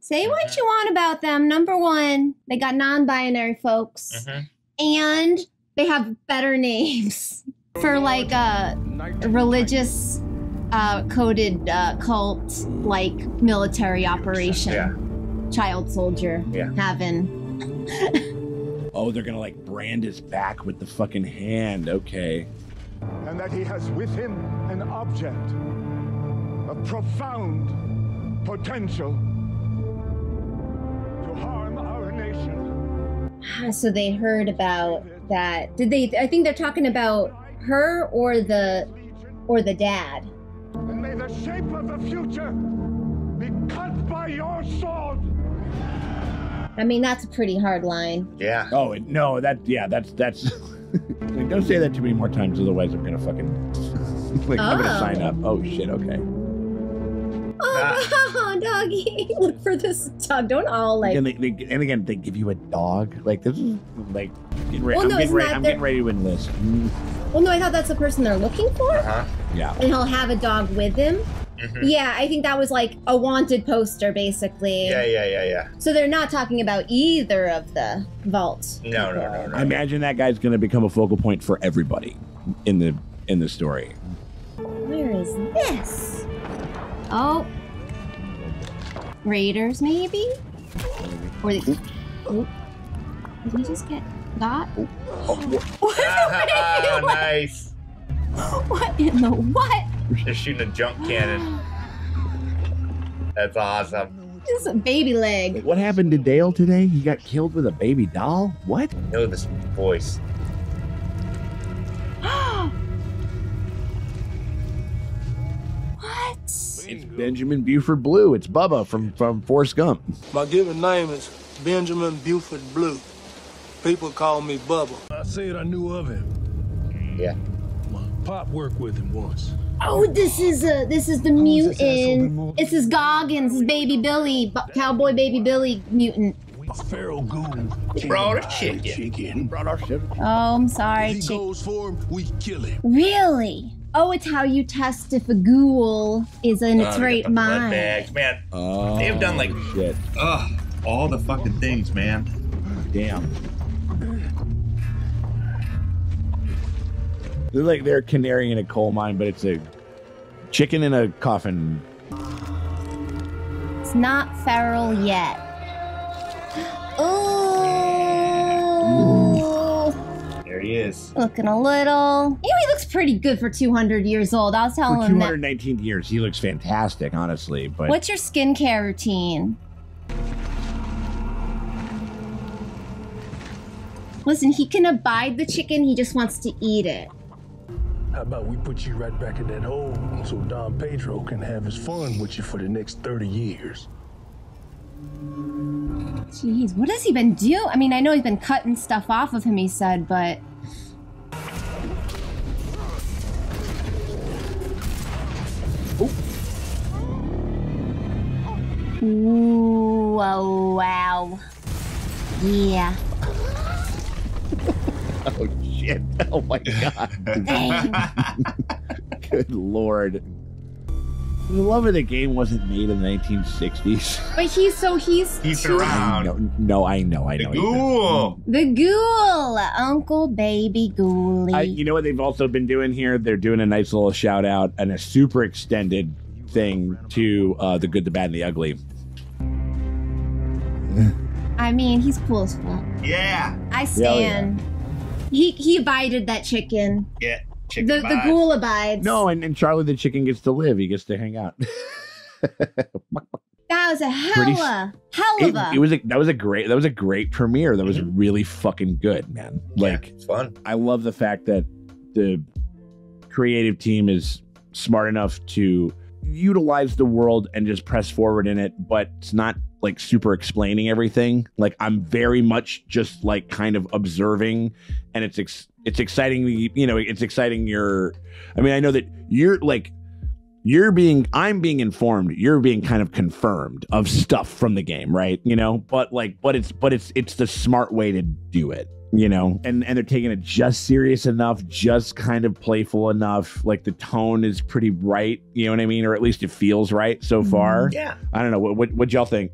[SPEAKER 1] Say what you want about them. Number one, they got non-binary folks, mm-hmm. and they have better names for like a religious uh, coded uh, cult like military operation.
[SPEAKER 2] Yeah.
[SPEAKER 1] Child soldier.
[SPEAKER 2] Yeah.
[SPEAKER 1] Heaven.
[SPEAKER 4] Oh, they're gonna like brand his back with the fucking hand. Okay.
[SPEAKER 18] And that he has with him an object of profound potential to harm our nation.
[SPEAKER 1] So they heard about that. Did they? I think they're talking about her or the or the dad.
[SPEAKER 18] And may the shape of the future be cut by your sword.
[SPEAKER 1] I mean, that's a pretty hard line.
[SPEAKER 2] Yeah.
[SPEAKER 4] Oh it, no, that yeah, that's that's. like, don't say that too many more times, otherwise I'm gonna fucking like I'm gonna
[SPEAKER 1] Oh.
[SPEAKER 4] sign up. Oh shit. Okay.
[SPEAKER 1] Oh, ah. Doggy! Look for this dog. Don't all like.
[SPEAKER 4] and, they, they, and again, they give you a dog. Like this is like. Getting ready,
[SPEAKER 1] Well,
[SPEAKER 4] I'm,
[SPEAKER 1] no,
[SPEAKER 4] getting
[SPEAKER 1] isn't
[SPEAKER 4] ready, I'm
[SPEAKER 1] the-
[SPEAKER 4] getting ready to enlist.
[SPEAKER 1] Well, no, I thought that's the person they're looking for,
[SPEAKER 2] Uh-huh.
[SPEAKER 4] yeah.
[SPEAKER 1] and he'll have a dog with him. Yeah, I think that was like a wanted poster, basically.
[SPEAKER 2] Yeah, yeah, yeah, yeah.
[SPEAKER 1] So they're not talking about either of the vaults.
[SPEAKER 2] No, no, no, no.
[SPEAKER 4] I imagine that guy's gonna become a focal point for everybody in the in the story.
[SPEAKER 1] Where is this? Oh, Raiders, maybe? Or the. Oh, did he just get got?
[SPEAKER 2] Ah, nice.
[SPEAKER 1] What in the what?
[SPEAKER 2] They're shooting a junk cannon. That's awesome.
[SPEAKER 1] This is a baby leg.
[SPEAKER 4] What happened to Dale today? He got killed with a baby doll. What?
[SPEAKER 2] I know this voice.
[SPEAKER 4] It's Benjamin Buford Blue. It's Bubba from from Forrest Gump.
[SPEAKER 19] My given name is Benjamin Buford Blue. People call me Bubba.
[SPEAKER 7] I said I knew of him.
[SPEAKER 2] Yeah.
[SPEAKER 7] My pop worked with him once.
[SPEAKER 1] Oh, this is uh this is the mutant. This is Goggins, Baby Billy, Bu- Cowboy Baby Billy mutant.
[SPEAKER 7] Feral goon.
[SPEAKER 2] Brought a chicken.
[SPEAKER 7] Chicken.
[SPEAKER 4] Brought our shit.
[SPEAKER 1] Oh, I'm sorry.
[SPEAKER 7] If he
[SPEAKER 1] chick-
[SPEAKER 7] goes for him, we kill him.
[SPEAKER 1] Really? Oh, it's how you test if a ghoul is in oh, its
[SPEAKER 2] Oh,
[SPEAKER 1] right
[SPEAKER 2] got blood
[SPEAKER 1] mind.
[SPEAKER 2] bags. Man,
[SPEAKER 4] Oh,
[SPEAKER 2] they've done like
[SPEAKER 4] shit.
[SPEAKER 2] ugh, all the fucking things, man.
[SPEAKER 4] Damn. They're like they're a canary in a coal mine, but it's a chicken in a coffin.
[SPEAKER 1] It's not feral yet. Ooh,
[SPEAKER 2] he is.
[SPEAKER 1] looking a little. You know, he looks pretty good for 200 years old. I was
[SPEAKER 4] For
[SPEAKER 1] telling him that.
[SPEAKER 4] 219 years, he looks fantastic, honestly. But
[SPEAKER 1] What's your skincare routine? Listen, he can abide the chicken. He just wants to eat it.
[SPEAKER 7] How about we put you right back in that hole so Don Pedro can have his fun with you for the next 30 years?
[SPEAKER 1] Jeez, what has he been doing? I mean, I know he's been cutting stuff off of him, he said, but. Oh, wow. Yeah.
[SPEAKER 4] oh shit! Oh my god! Good lord! The love of the game wasn't made in the 1960s.
[SPEAKER 1] But he's so he's.
[SPEAKER 2] He's
[SPEAKER 1] too-
[SPEAKER 2] around.
[SPEAKER 4] No, no, I know, I know.
[SPEAKER 2] The
[SPEAKER 4] know.
[SPEAKER 2] ghoul.
[SPEAKER 1] The ghoul, Uncle Baby Ghoulie.
[SPEAKER 4] I, you know what they've also been doing here? They're doing a nice little shout out and a super extended thing to uh, the good, the bad, and the ugly.
[SPEAKER 1] I mean, he's cool as fuck.
[SPEAKER 2] Yeah.
[SPEAKER 1] I
[SPEAKER 4] Yeah,
[SPEAKER 1] stand. He he abided that chicken.
[SPEAKER 2] Yeah. chicken
[SPEAKER 1] The the
[SPEAKER 2] abides.
[SPEAKER 1] ghoul abides.
[SPEAKER 4] No, and, and Charlie the chicken gets to live. He gets to hang out.
[SPEAKER 1] That was a
[SPEAKER 4] Pretty s-
[SPEAKER 1] hella hell
[SPEAKER 4] it,
[SPEAKER 1] of a.
[SPEAKER 4] it was a, that was a great that was a great premiere. That was mm-hmm. really fucking good, man. Like
[SPEAKER 2] it's fun.
[SPEAKER 4] I love the fact that the creative team is smart enough to utilize the world and just press forward in it, but it's not like super explaining everything. Like I'm very much just like kind of observing, and it's ex- it's exciting. You know, it's exciting. Your, I mean, I know that you're like you're being i'm being informed you're being kind of confirmed of stuff from the game right you know but like but it's but it's it's the smart way to do it you know and and they're taking it just serious enough just kind of playful enough like the tone is pretty right you know what i mean or at least it feels right so far
[SPEAKER 2] Yeah.
[SPEAKER 4] i don't know what what what y'all think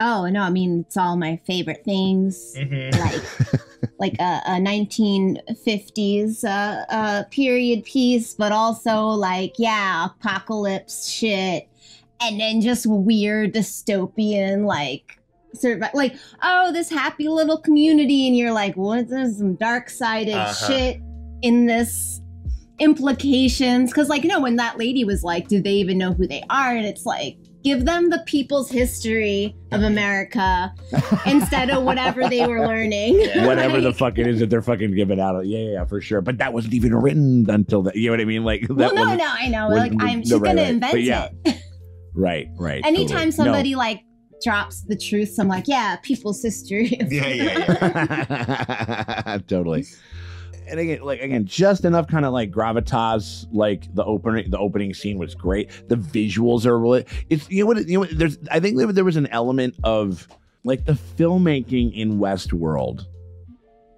[SPEAKER 1] oh no, I mean it's all my favorite things. Like like a, a 1950s uh, uh, period piece, but also like yeah, apocalypse shit, and then just weird dystopian like. Sort of like oh this happy little community and you're like what? There's some dark sided
[SPEAKER 2] Uh-huh.
[SPEAKER 1] shit in this implications. Because like you know when that lady was like do they even know who they are? And it's like give them the people's history of america instead of whatever they were learning.
[SPEAKER 4] Whatever the
[SPEAKER 1] Like,
[SPEAKER 4] fuck it is that they're fucking giving out. Yeah yeah, yeah for sure. But that wasn't even written until that you know what i mean? Like that
[SPEAKER 1] well no
[SPEAKER 4] wasn't-
[SPEAKER 1] no i know. like i'm
[SPEAKER 4] no,
[SPEAKER 1] she's
[SPEAKER 4] right,
[SPEAKER 1] gonna
[SPEAKER 4] right.
[SPEAKER 1] invent
[SPEAKER 4] But yeah,
[SPEAKER 1] it.
[SPEAKER 4] Right right
[SPEAKER 1] anytime
[SPEAKER 4] totally. No.
[SPEAKER 1] somebody like drops the truth i'm like yeah people's history yeah, yeah, yeah.
[SPEAKER 4] totally. And again, like again, just enough kind of like gravitas. Like the opening, the opening scene was great. The visuals are really. It's you know what you know. What, there's I think there, there was an element of like the filmmaking in Westworld,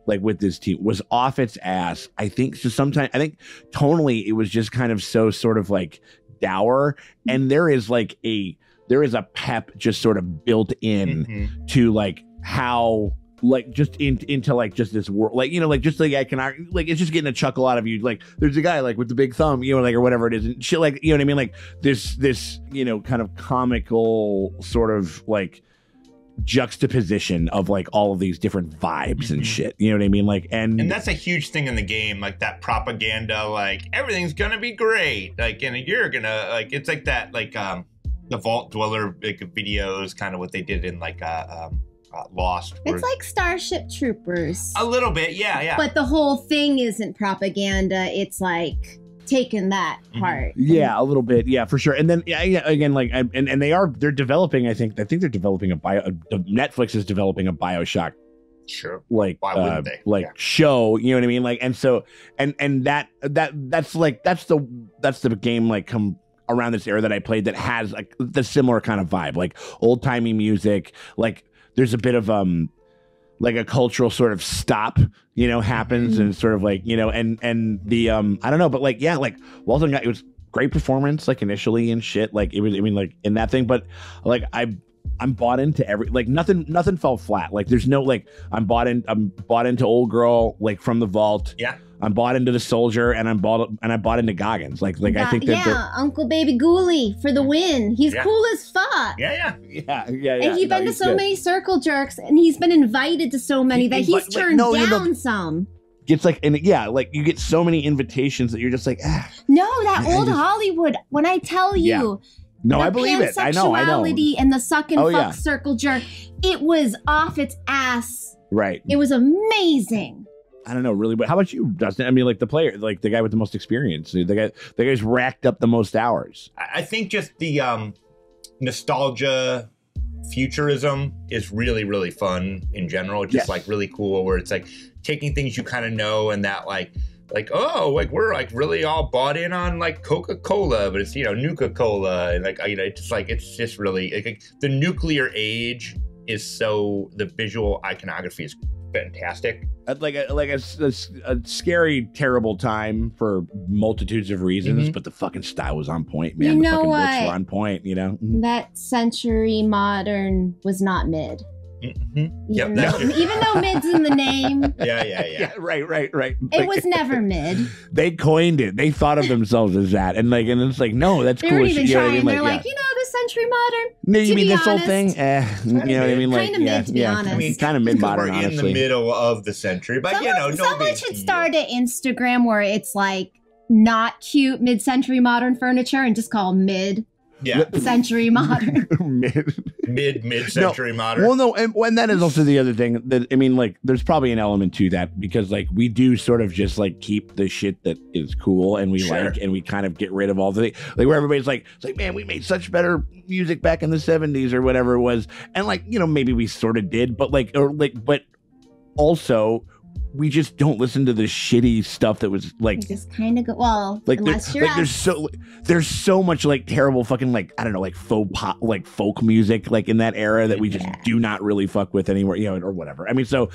[SPEAKER 4] like with this team, was off its ass. I think so. Sometimes I think tonally it was just kind of so sort of like dour, and there is like a there is a pep just sort of built in to like how like just in, into like just this world like you know like just like i can like it's just getting a chuckle out of you like there's a guy like with the big thumb you know like or whatever it is and shit like you know what i mean like this this you know kind of comical sort of like juxtaposition of like all of these different vibes and shit you know what i mean like and,
[SPEAKER 2] And that's a huge thing in the game, like that propaganda, like everything's gonna be great, like and you're gonna like it's like that, like um the Vault Dweller like videos, kind of what they did in like uh, um, uh Lost. where-
[SPEAKER 1] it's like starship troopers
[SPEAKER 2] a little bit, yeah, yeah.
[SPEAKER 1] but the whole thing isn't propaganda it's like taking that
[SPEAKER 2] Mm-hmm.
[SPEAKER 1] part
[SPEAKER 4] Yeah, a little bit. Yeah, for sure. And then yeah, yeah again, like, and and they are they're developing. I think I think they're developing a bio. A, Netflix is developing a Bioshock.
[SPEAKER 2] Sure.
[SPEAKER 4] Like,
[SPEAKER 2] Why
[SPEAKER 4] uh,
[SPEAKER 2] wouldn't they?
[SPEAKER 4] like show. You know what I mean? Like, and so and and that that that's like that's the that's the game like come around this era that I played that has like the similar kind of vibe, like old timey music. Like, there's a bit of um like a cultural sort of stop you know happens and sort of like you know and and the um i don't know but like yeah like walton Goggins was great performance like initially and shit like it was i mean like in that thing but like i i'm bought into every like nothing nothing fell flat like there's no like i'm bought in i'm bought into old girl like from the vault
[SPEAKER 2] yeah
[SPEAKER 4] i'm bought into the soldier and i'm bought and i bought into goggins like like i think that
[SPEAKER 1] yeah uncle baby ghoulie for the win he's
[SPEAKER 4] Yeah.
[SPEAKER 1] cool as fuck
[SPEAKER 2] yeah
[SPEAKER 4] yeah yeah yeah
[SPEAKER 1] and he's
[SPEAKER 4] no,
[SPEAKER 1] been to
[SPEAKER 4] he's
[SPEAKER 1] so
[SPEAKER 4] good.
[SPEAKER 1] many circle jerks and he's been invited to so many
[SPEAKER 4] He-
[SPEAKER 1] that
[SPEAKER 4] he-
[SPEAKER 1] he's
[SPEAKER 4] but, like,
[SPEAKER 1] turned
[SPEAKER 4] no, no, no.
[SPEAKER 1] down some
[SPEAKER 4] it's like and yeah like you get so many invitations that you're just like ah.
[SPEAKER 1] no that
[SPEAKER 4] I
[SPEAKER 1] old
[SPEAKER 4] just-
[SPEAKER 1] hollywood when i tell
[SPEAKER 4] Yeah.
[SPEAKER 1] you
[SPEAKER 4] no
[SPEAKER 1] the
[SPEAKER 4] i believe it i know i know
[SPEAKER 1] and the suck and
[SPEAKER 4] Oh,
[SPEAKER 1] fuck
[SPEAKER 4] yeah.
[SPEAKER 1] circle jerk it was off its ass
[SPEAKER 4] right
[SPEAKER 1] it was amazing
[SPEAKER 4] I don't know really, but how about you, Dustin? I mean, like the player, like the guy with the most experience, the guy, the guy's racked up the most hours.
[SPEAKER 2] I think just the um, nostalgia futurism is really really fun in general just
[SPEAKER 4] Yes.
[SPEAKER 2] like really cool where it's like taking things you kind of know and that like like oh like we're like really all bought in on like coca-cola but it's you know nuka-cola and like you know it's just like it's just really like, the nuclear age is so the visual iconography is fantastic
[SPEAKER 4] Like a like a, s- a s- a scary, terrible time for multitudes of reasons,
[SPEAKER 2] Mhm.
[SPEAKER 4] but the fucking style was on point, man.
[SPEAKER 1] You
[SPEAKER 4] the
[SPEAKER 1] know
[SPEAKER 4] fucking looks
[SPEAKER 1] what?
[SPEAKER 4] were on point, you know.
[SPEAKER 1] that century modern was not mid
[SPEAKER 2] Mm-hmm.
[SPEAKER 1] even, though, even though mid's in the name
[SPEAKER 2] yeah yeah yeah
[SPEAKER 4] right right right
[SPEAKER 1] it was never mid
[SPEAKER 4] They coined it. They thought of themselves as that, and like, and it's like, no, that's
[SPEAKER 1] they
[SPEAKER 4] cool.
[SPEAKER 1] weren't even
[SPEAKER 4] shit, you know what
[SPEAKER 1] trying
[SPEAKER 4] mean?
[SPEAKER 1] they're like,
[SPEAKER 4] yeah.
[SPEAKER 1] you know the mid-century modern.
[SPEAKER 4] No,
[SPEAKER 1] to
[SPEAKER 4] you mean
[SPEAKER 1] be
[SPEAKER 4] this whole thing? Eh, you know what I mean? Like,
[SPEAKER 1] Kinda
[SPEAKER 4] yeah,
[SPEAKER 1] mid, to be
[SPEAKER 4] yeah,
[SPEAKER 1] honest.
[SPEAKER 2] I mean,
[SPEAKER 4] kind of mid modern,
[SPEAKER 2] we're in the middle of the century, but you know,
[SPEAKER 1] Someone,
[SPEAKER 2] no
[SPEAKER 1] someone should start an Instagram where it's like not cute mid-century modern furniture and just call mid
[SPEAKER 2] Yeah,
[SPEAKER 1] century modern.
[SPEAKER 4] Mid-
[SPEAKER 2] mid mid century modern.
[SPEAKER 4] Well, no, and, and that is also the other thing that I mean, like, there's probably an element to that because, like, we do sort of just like keep the shit that is cool and we
[SPEAKER 2] Sure.
[SPEAKER 4] like, and we kind of get rid of all the like where everybody's like, it's like, man, we made such better music back in the '70s or whatever it was, and like, you know, maybe we sort of did, but like, or like, but also. We just don't listen to the shitty stuff that was like
[SPEAKER 1] just kind of go well,
[SPEAKER 4] like, there-
[SPEAKER 1] unless you're
[SPEAKER 4] like there's so there's so much like terrible fucking like I don't know like faux pop like folk music like in that era that we just do not really fuck with anymore you know or whatever I mean so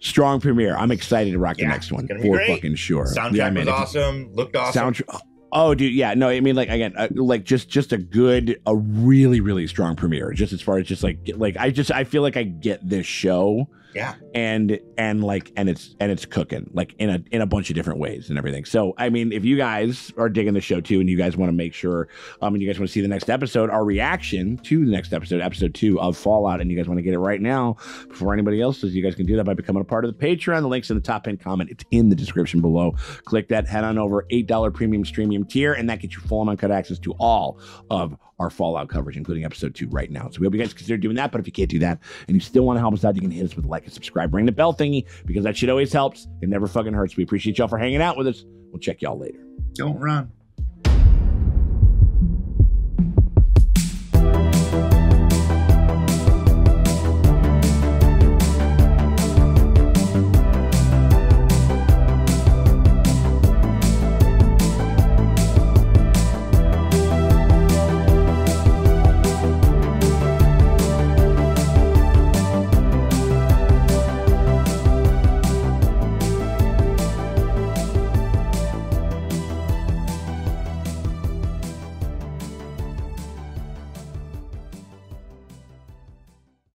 [SPEAKER 4] strong premiere I'm excited to rock the next one
[SPEAKER 2] it's gonna
[SPEAKER 4] for
[SPEAKER 2] great.
[SPEAKER 4] fucking sure
[SPEAKER 2] Soundtrack
[SPEAKER 4] Yeah, man,
[SPEAKER 2] was
[SPEAKER 4] it's-
[SPEAKER 2] awesome. Looked awesome.
[SPEAKER 4] Soundtrack. Oh, dude, yeah, no, I mean, like again, uh, like just just a good, a really, really strong premiere. Just as far as just like like I just I feel like I get this show
[SPEAKER 2] Yeah.
[SPEAKER 4] and and like and it's and it's cooking like in a in a bunch of different ways and everything. So i mean if you guys are digging the show too and you guys want to make sure um and you guys want to see the next episode our reaction to the next episode episode two of fallout and you guys want to get it right now before anybody else does you guys can do that by becoming a part of the patreon. The links in the top pinned comment. It's in the description below. Click that head on over eight dollar premium streamium tier and that gets you full uncut access to all of our Fallout coverage, including episode two right now. So we hope you guys consider doing that. But if you can't do that and you still want to help us out, you can hit us with a like and subscribe, ring the bell thingy, because that shit always helps. It never fucking hurts. We appreciate y'all for hanging out with us. We'll check y'all later.
[SPEAKER 2] Don't run.